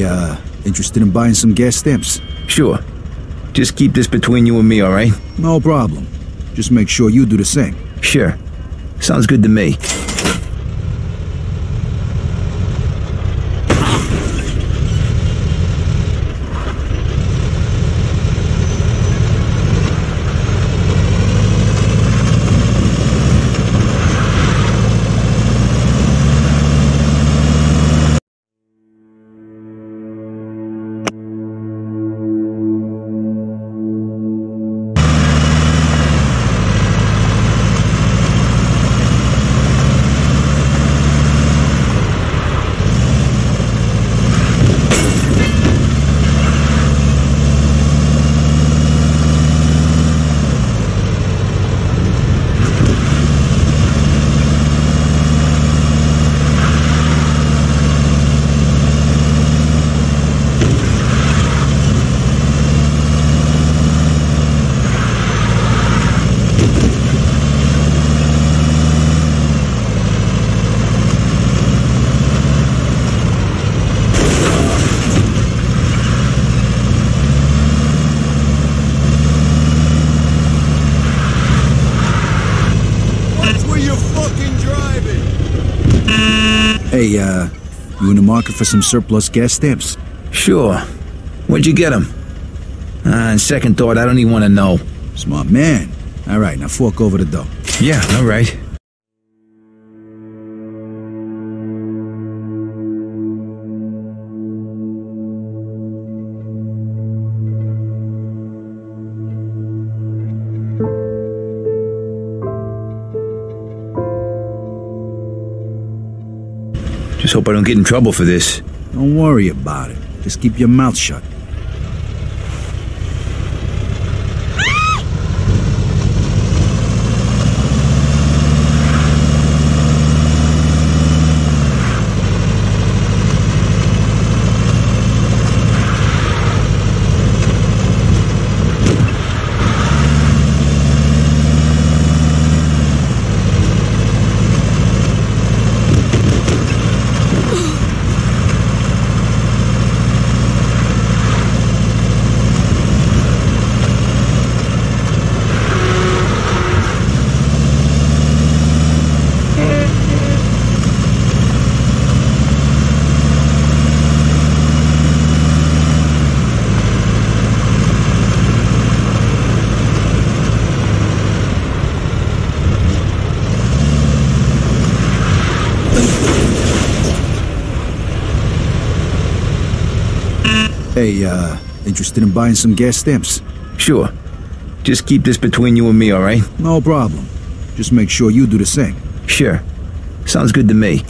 Hey, uh, interested in buying some gas stamps? Sure. Just keep this between you and me, alright? No problem. Just make sure you do the same. Sure. Sounds good to me. Watch where you're fucking driving! Hey, uh, you in the market for some surplus gas stamps? Sure. Where'd you get 'em? Uh, on second thought, I don't even want to know. Smart man. All right, now fork over the dough. Yeah, alright. Just hope I don't get in trouble for this. Don't worry about it. Just keep your mouth shut. Hey, uh, interested in buying some gas stamps? Sure. Just keep this between you and me, alright? No problem. Just make sure you do the same. Sure. Sounds good to me.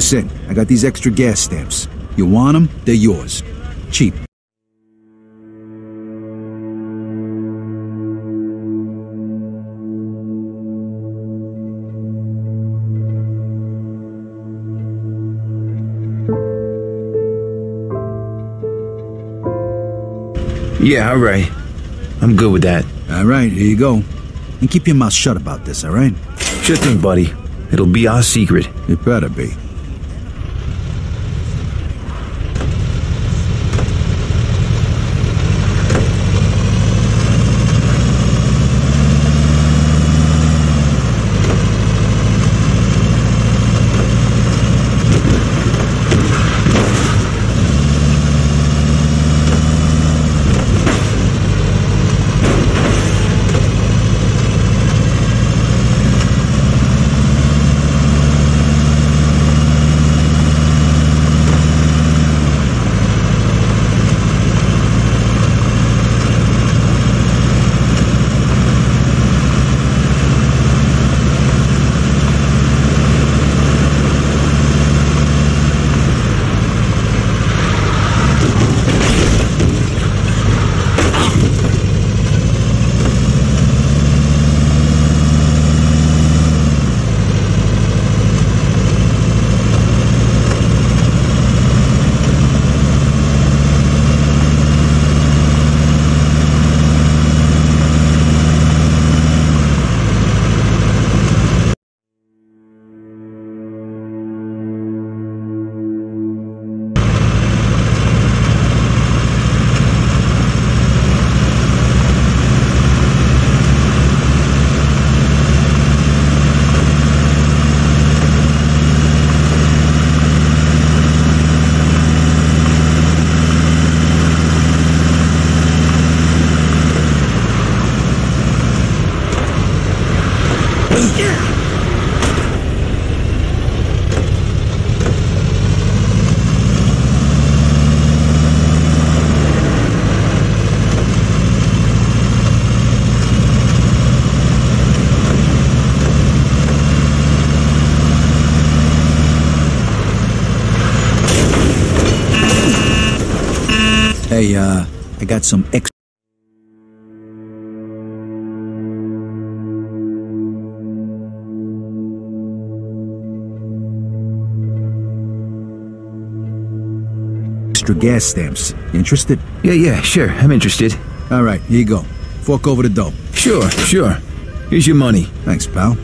Listen, I got these extra gas stamps. You want them? They're yours. Cheap. Yeah, alright. I'm good with that. All right, here you go. And keep your mouth shut about this, all right? Sure thing, buddy. It'll be our secret. It better be. I got some extra. Extra gas stamps. Interested? Yeah, yeah, sure. I'm interested. All right, here you go. Fork over the dough. Sure, sure. Here's your money. Thanks, pal.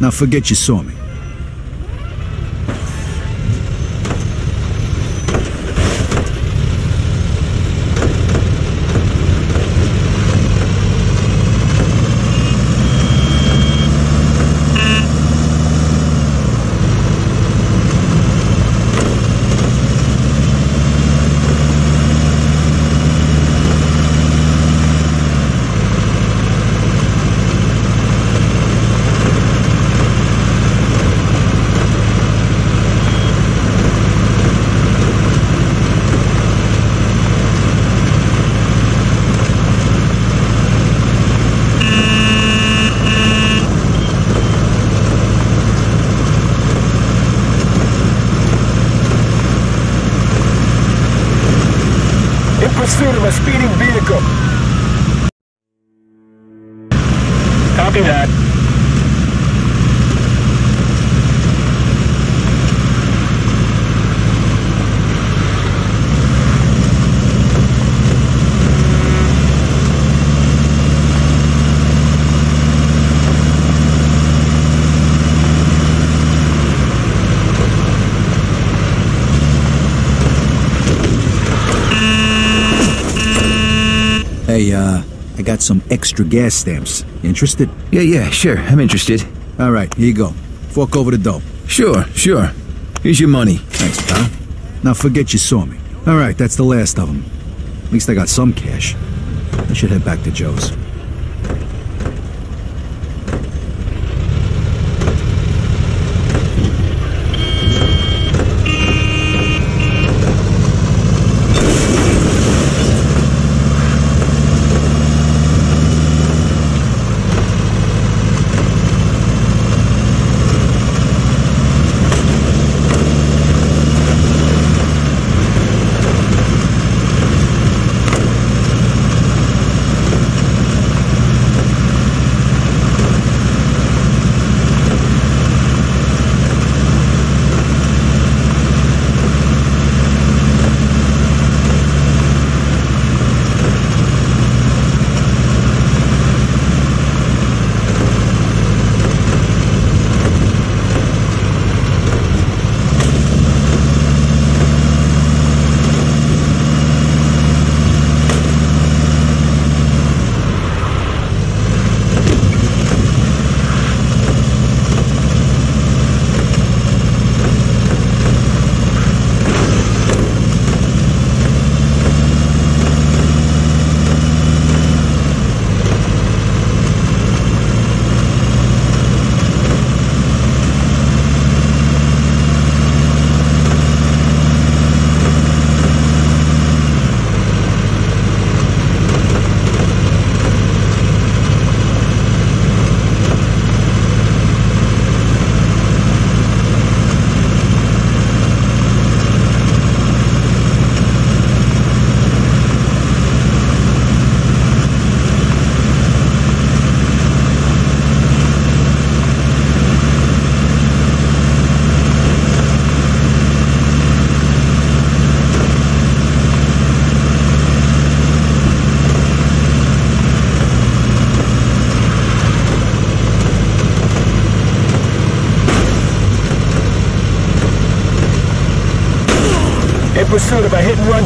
Now forget you saw me. In pursuit of a speeding vehicle. Copy that. Hey, uh, I got some extra gas stamps. Interested? Yeah, yeah, sure. I'm interested. All right, here you go. Fork over the dough. Sure, sure. Here's your money. Thanks, pal. Now forget you saw me. All right, that's the last of them. At least I got some cash. I should head back to Joe's.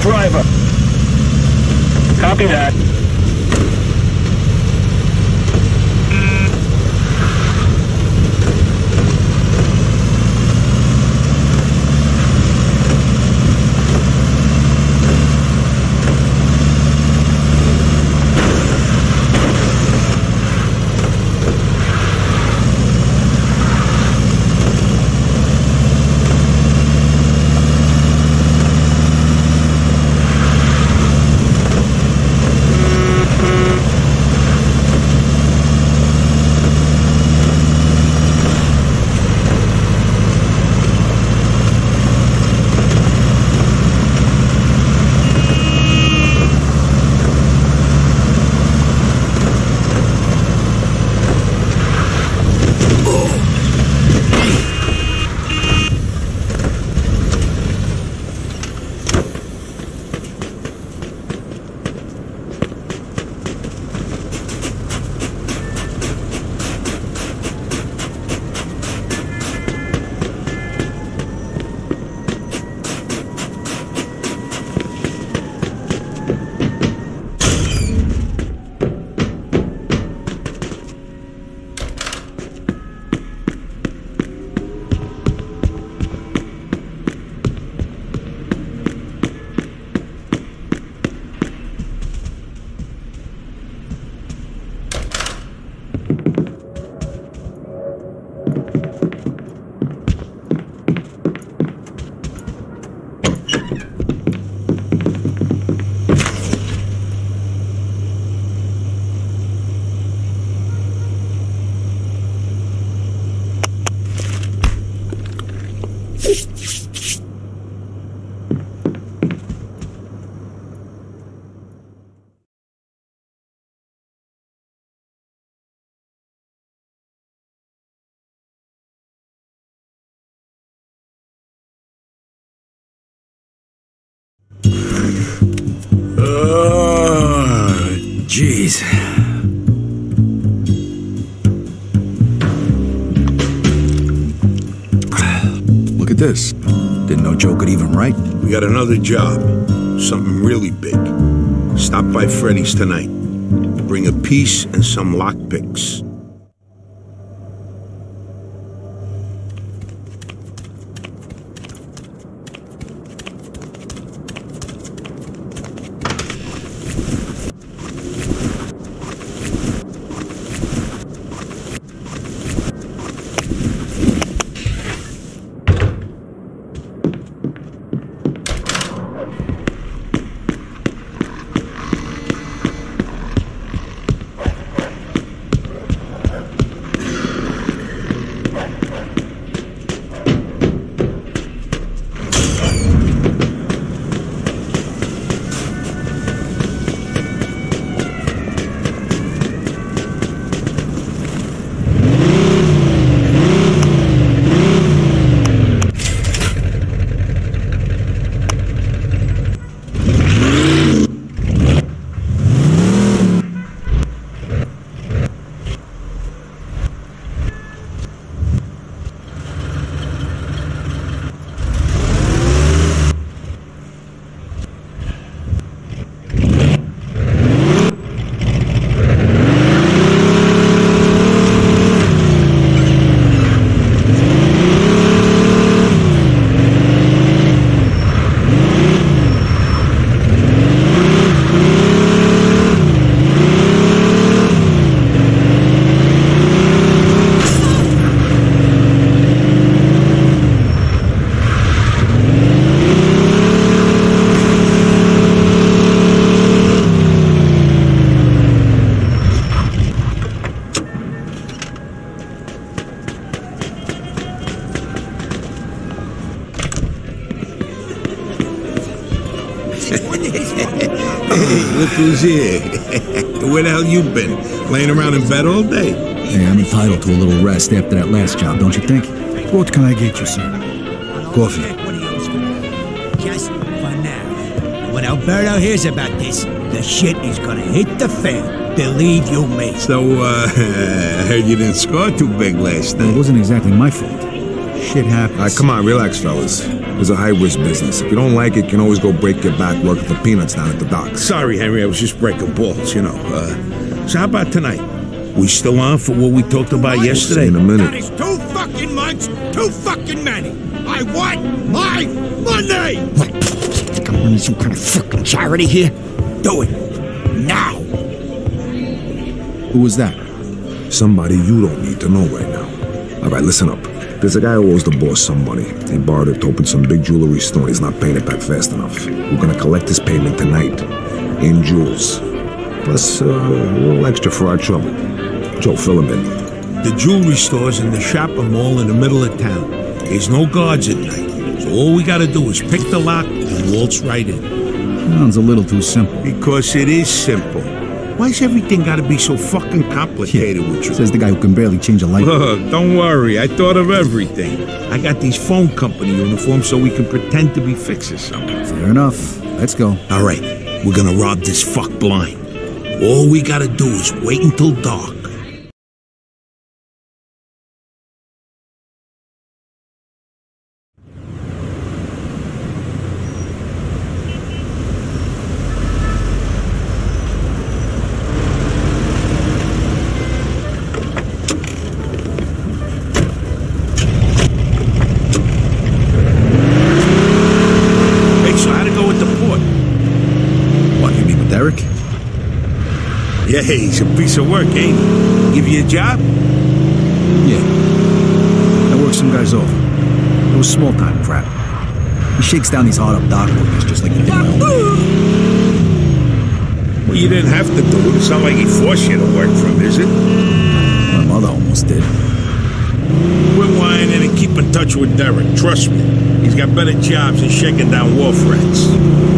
Driver. Copy that. Jeez. Look at this. Didn't know Joe could even write. We got another job. Something really big. Stop by Freddy's tonight. Bring a piece and some lockpicks. Look who's here. Where the hell you been? Laying around in bed all day? Hey, I'm entitled to a little rest after that last job, don't you think? What can I get you, sir? Coffee. Just for now. When Alberto hears about this, the shit is gonna hit the fan. Believe you me. So, uh, I heard you didn't score too big last night. It wasn't exactly my fault. Shit happens. All right, come on, relax, fellas. It's a high-risk business. If you don't like it, you can always go break your back working for peanuts down at the docks. Sorry, Henry, I was just breaking balls, you know. Uh, so how about tonight? We still on for what we talked about See yesterday? in a minute. is too fucking much, too fucking many. I want my money. What? Think I'm running some kind of fucking charity here? Do it now. Who was that? Somebody you don't need to know right now. All right, listen up. There's a guy who owes the boss some money. He borrowed it to open some big jewelry store. He's not paying it back fast enough. We're gonna collect his payment tonight. In jewels. Plus, uh, a little extra for our trouble. Joe, fill him in. The jewelry stores in the shopping mall in the middle of town. There's no guards at night. So all we gotta do is pick the lock and waltz right in. Sounds a little too simple. Because it is simple. Why's everything gotta be so fucking complicated with you? Says the guy who can barely change a light. Look, don't worry, I thought of everything. I got these phone company uniforms so we can pretend to be fixers somehow. Fair enough. Let's go. All right, we're gonna rob this fuck blind. All we gotta do is wait until dark. Hey, so how'd it go with the port? What, you mean with Derek? Yeah, he's a piece of work, ain't he? Give you a job? Yeah. I work some guys over. It was small time crap. He shakes down these hard up dock workers just like he did my own. Well, you didn't have to do it. It's not like he forced you to work for him, is it? My mother almost did. Quit whining and keep in touch with Derek. Trust me, he's got better jobs than shaking down wharf rats.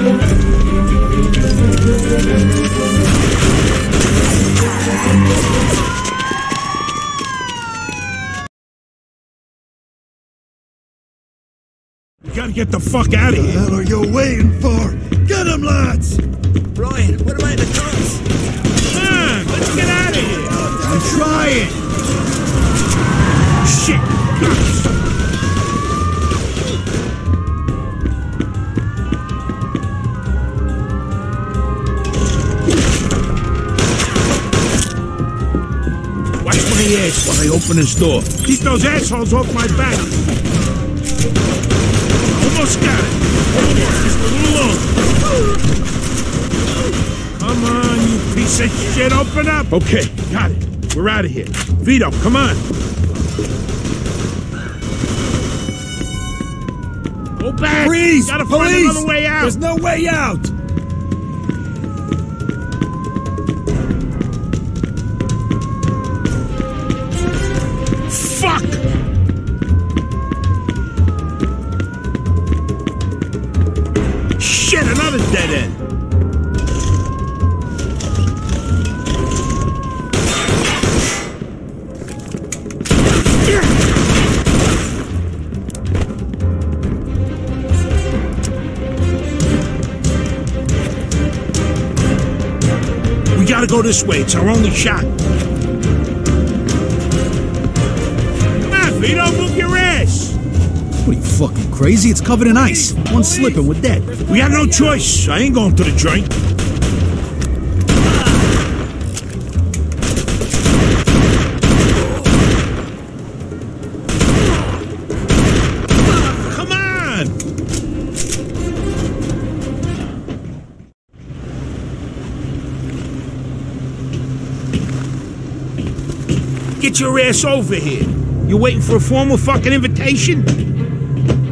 You gotta get the fuck out of here. hell are you waiting for? Get him, lads! Brian, what about the cops? Come on, let's get out of here. I'm trying! Shit. Ass while I open this door. Keep those assholes off my back. Almost got it. Almost. Just a little longer. Come on, you piece of shit. Open up. Okay, got it. We're out of here. Vito, come on. Go back. Freeze! Gotta find Police! another way out. There's no way out! Go this way. It's our only shot. Come on, Vito, move your ass. What are you fucking crazy? It's covered in ice. One slip and we're dead. We got no choice. I ain't going to the joint. Get your ass over here. You waiting for a formal fucking invitation?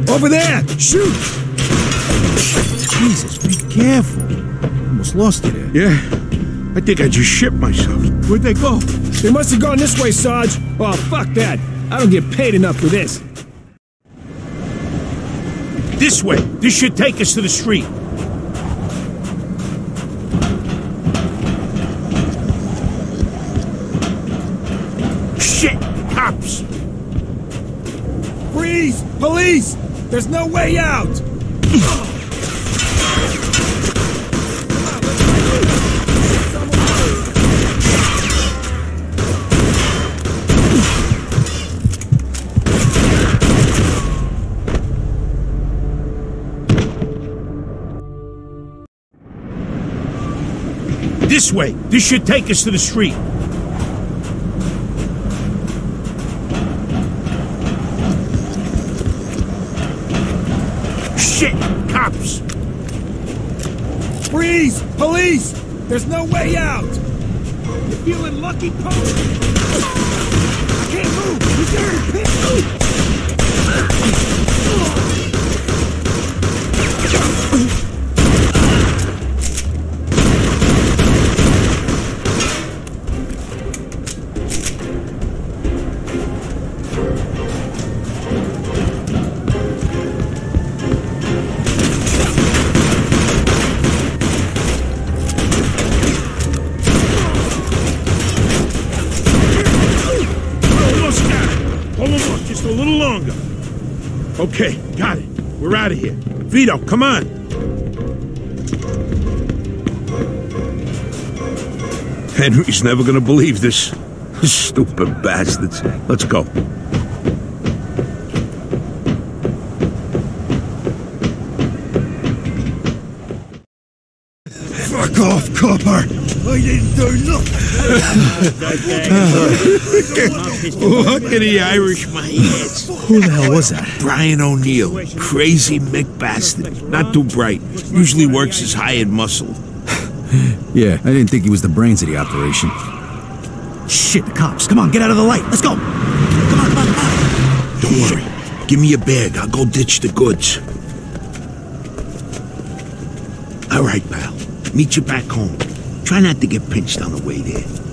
Over there! Shoot! Jesus, be careful. Almost lost you there. Yeah. I think I just shit myself. Where'd they go? They must have gone this way, Sarge. Oh, fuck that. I don't get paid enough for this. This way. This should take us to the street. Cops! Freeze! Police! There's no way out! This way. This should take us to the street. Freeze! Police! There's no way out! You feeling lucky, Poe? I can't move! You can't move! Vito, come on. Henry's never gonna believe this. Stupid bastards. Let's go. Off, copper! I didn't do nothing! Look at the Irish my ass. Who the hell was that? Brian O'Neill. Crazy Mick bastard. Not too bright. Usually works his hired muscle. Yeah, I didn't think he was the brains of the operation. Shit, the cops. Come on, get out of the light. Let's go. Come on, come on, come on. Don't worry. Give me your bag. I'll go ditch the goods. All right, pal. Meet you back home. Try not to get pinched on the way there.